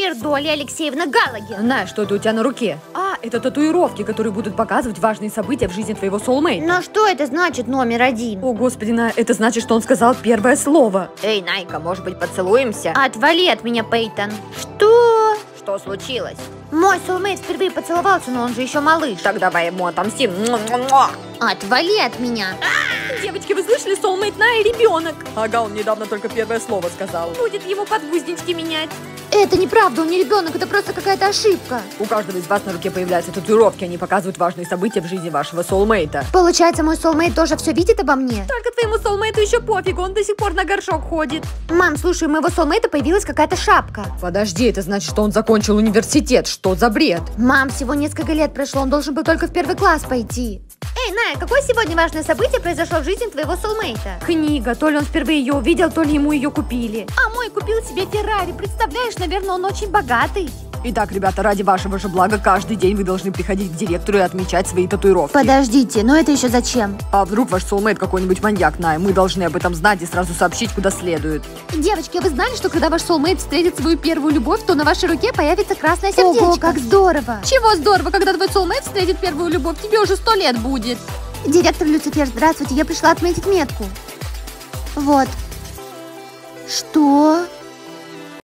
Пердоли Алексеевна Галагин. Знаешь, что это у тебя на руке? А, это татуировки, которые будут показывать важные события в жизни твоего soulmate. Но что это значит номер один? О, господи, на, это значит, что он сказал первое слово. Эй, Найка, может быть, поцелуемся? Отвали от меня, Пейтон. Что? Что случилось? Мой soulmate впервые поцеловался, но он же еще малыш. Так давай ему отомстим. Отвали от меня. Девочки, вы слышали, soulmate на ребенок? Ага, он недавно только первое слово сказал. Будет ему подгузнички менять. Это неправда, он не ребенок, это просто какая-то ошибка. У каждого из вас на руке появляются татуировки, они показывают важные события в жизни вашего soulmate. Получается, мой soulmate тоже все видит обо мне? Только твоему soulmate еще пофиг, он до сих пор на горшок ходит. Мам, слушай, у моего soulmate появилась какая-то шапка. Подожди, это значит, что он закончил университет. Что за бред? Мам, всего несколько лет прошло, он должен был только в первый класс пойти. Ная, какое сегодня важное событие произошло в жизни твоего soulmate? Книга, то ли он впервые ее увидел, то ли ему ее купили. А мой купил себе Феррари, представляешь, наверное, он очень богатый. Итак, ребята, ради вашего же блага, каждый день вы должны приходить к директору и отмечать свои татуировки. Подождите, но это еще зачем? А вдруг ваш soulmate какой-нибудь маньяк, Най? Мы должны об этом знать и сразу сообщить, куда следует. Девочки, а вы знали, что когда ваш soulmate встретит свою первую любовь, то на вашей руке появится красное сердечко? Ого, как здорово! Чего здорово, когда твой soulmate встретит первую любовь, тебе уже сто лет будет. Директор Люцифер, здравствуйте, я пришла отметить метку. Вот. Что?